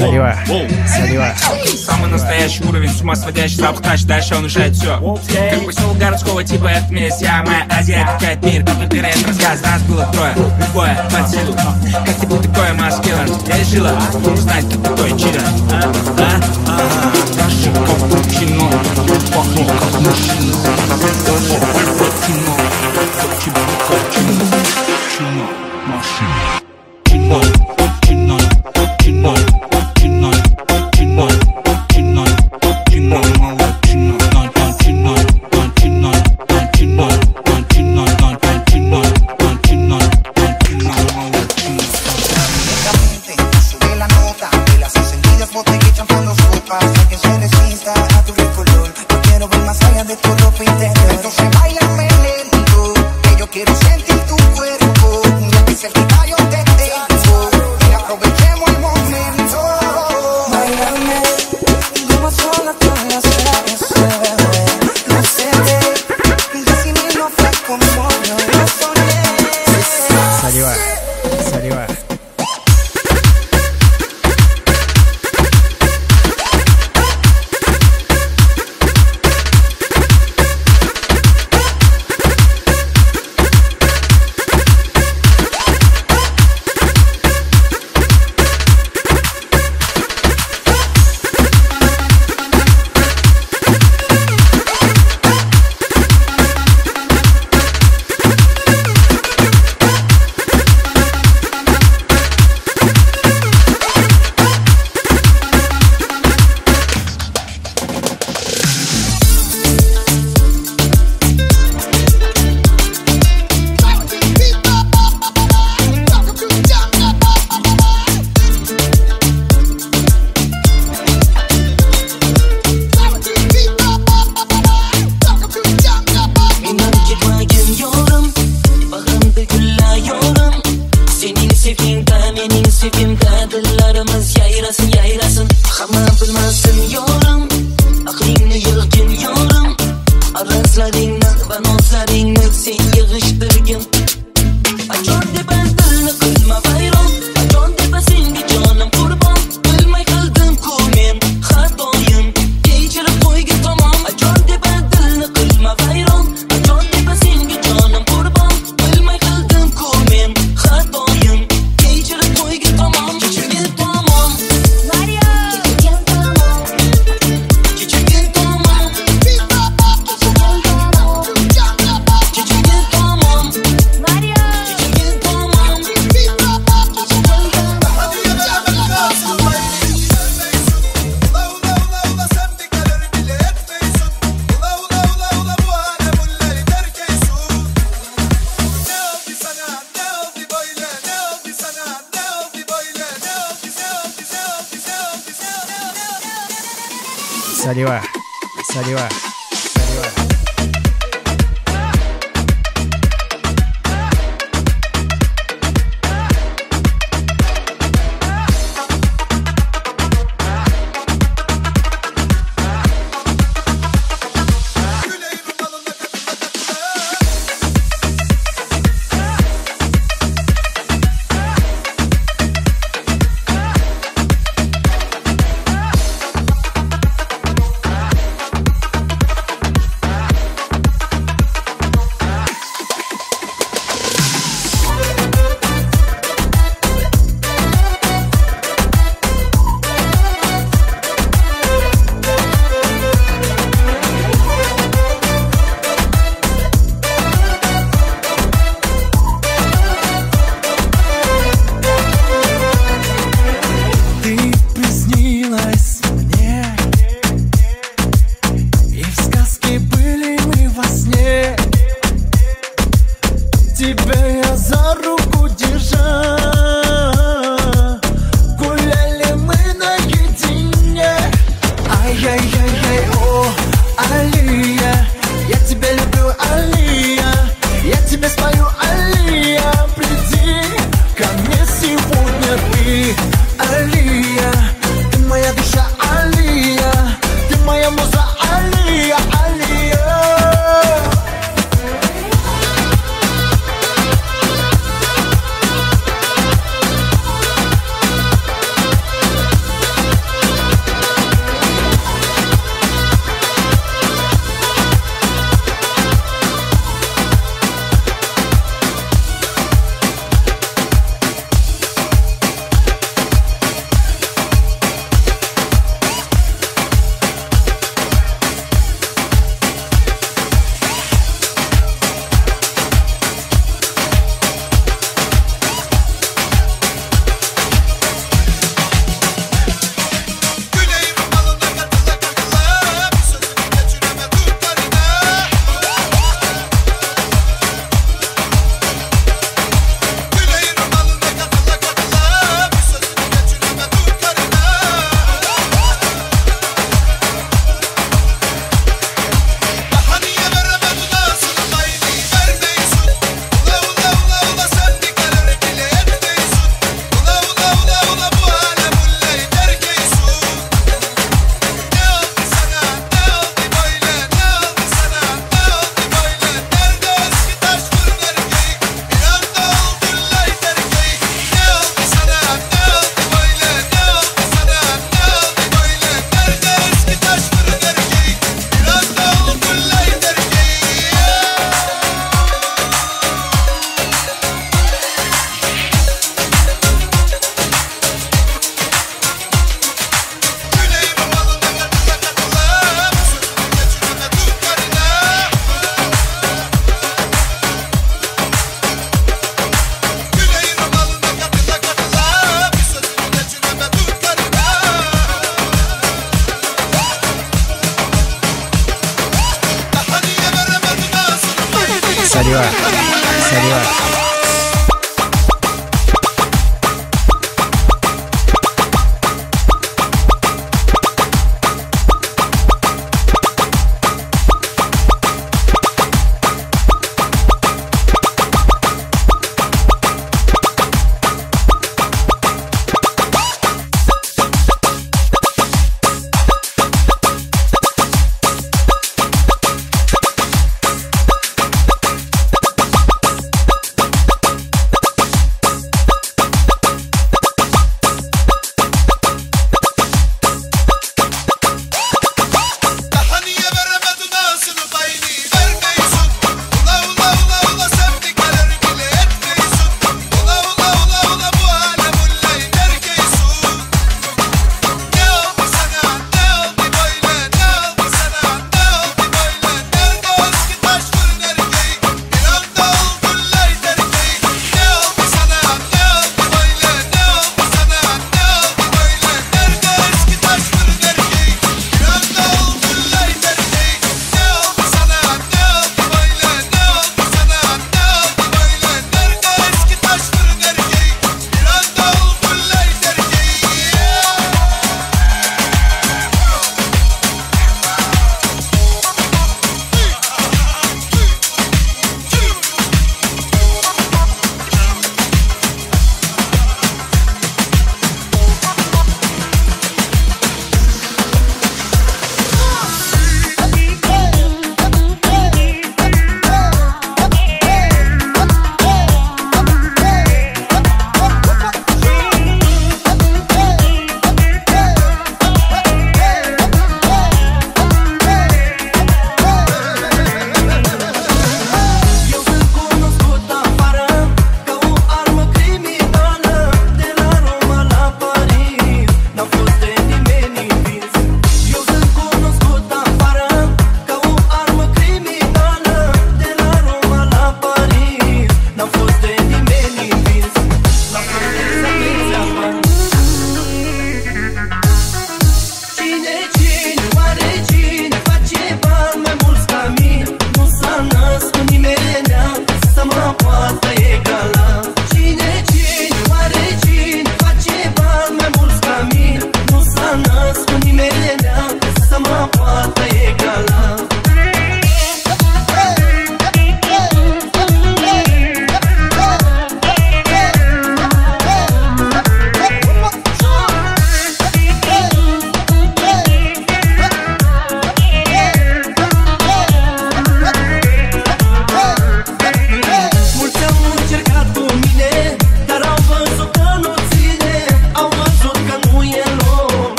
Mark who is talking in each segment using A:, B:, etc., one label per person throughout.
A: Солива. Солива. Самый настоящий уровень, с ума сводящий запах, значит дальше он решает все. Как поселок городского типа, это мне вся моя Азия, какая мир, как интернет рассказ, нас было трое, любое под силу. Как ты был такое маскилан, я решила узнать, кто такой чилер. А? А? Ага. Даже как кино, пахнул как мужчина, даже как кино,
B: как чебурек. Chinmo, machine, Chinmo, りわいさり
C: わいさりは
D: さりは。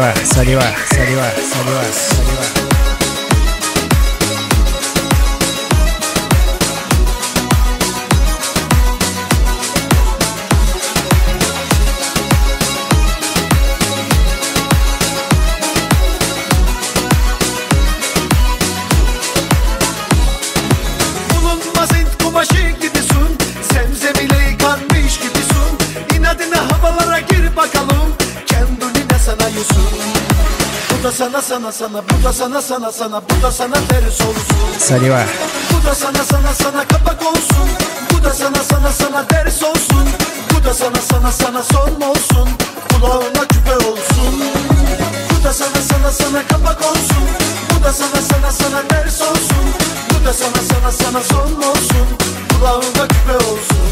D: はそれはそれはそれはそれは sana sana sana. Bu da sana sana sana. Bu da sana ters olsun.
C: Saliva,
D: Bu da sana sana sana. Kapak olsun. Bu da sana sana sana ders olsun. Bu da sana sana sana. Son olsun. Kulağına küpe olsun. Bu da sana sana sana. Kapak olsun. Bu da sana sana sana ders olsun. Bu da sana sana sana. Son olsun. Kulağına küpe olsun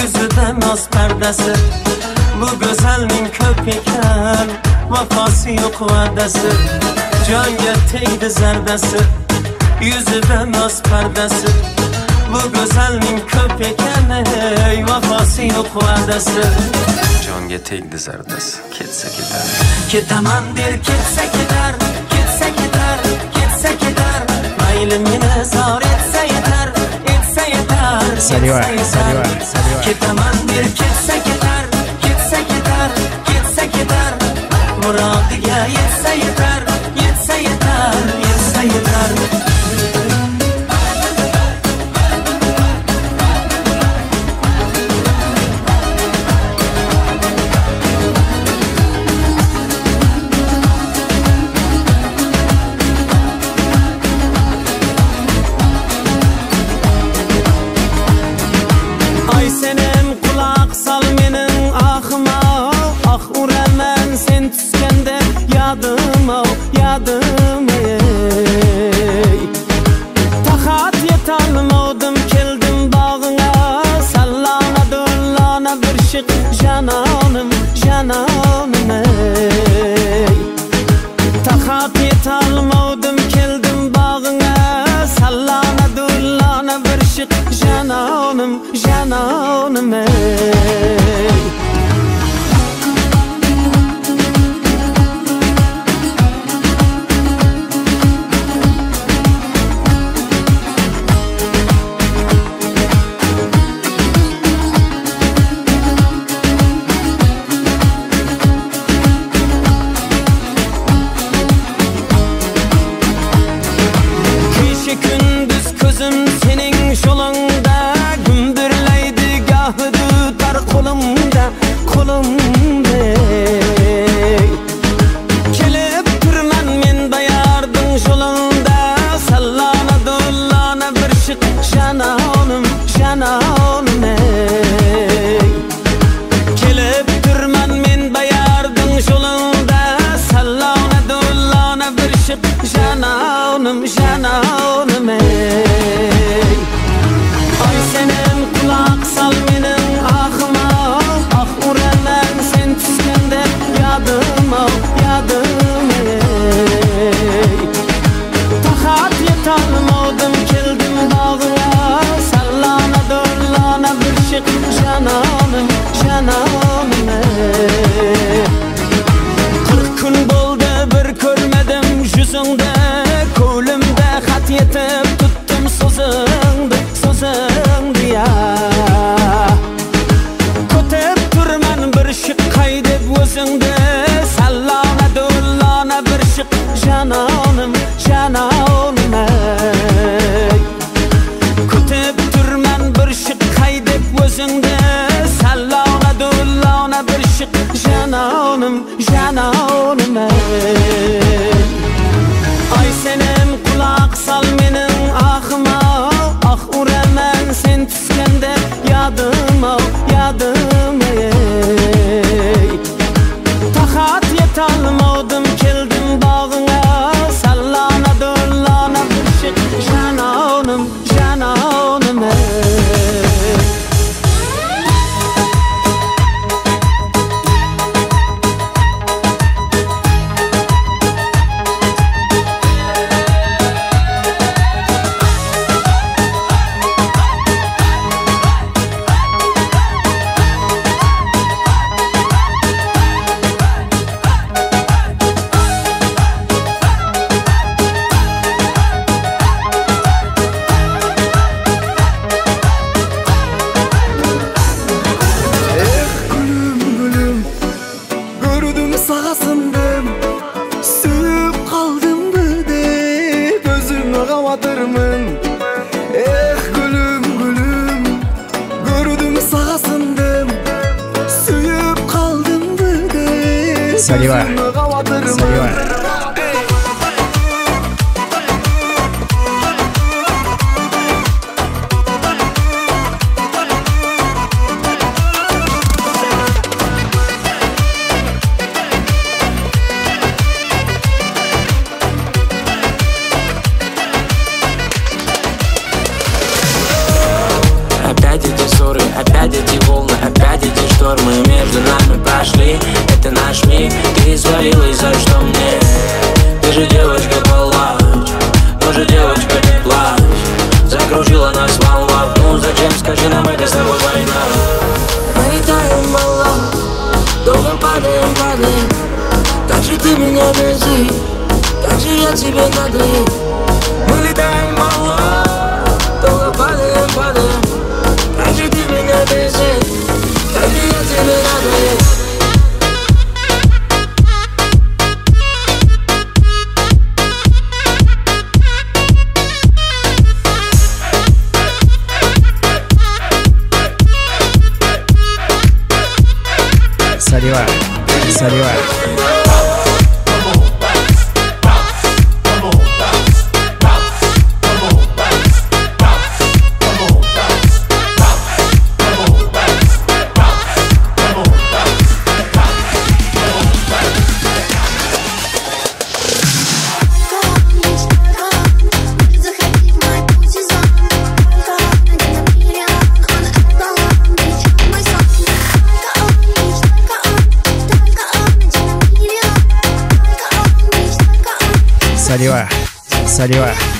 E: Yuzida noz pardasi Bu go'zalning ko'p ekan Vafosi yo'q va'dasi Jonga tegdi zardasi Yuzida noz pardasi Bu go'zalning ko'p ekan ey Vafosi yo'q va'dasi
F: jonga tegdi zardasi ketsa ketar
E: Ketaman der ketsa ketar Ketsa ketar Ketsa ketar Mayli meni zor etsa yetar Etsa yetar
C: Saliva,
E: etsa
C: saliva, saliva.
E: Ketaman der ketsa ketar Ketsa ketar Ketsa ketar Murodiga yetsa ҷаноным ҷаноным эй тахат yetolmovdim keldim
G: bog'ingga sallona dullona bir shiq. Janonim janonim ey.
E: Gece gündüz közüm senin şolunda Seni Salió a. Salió a. さりはさりは。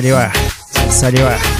E: Салива, Салива.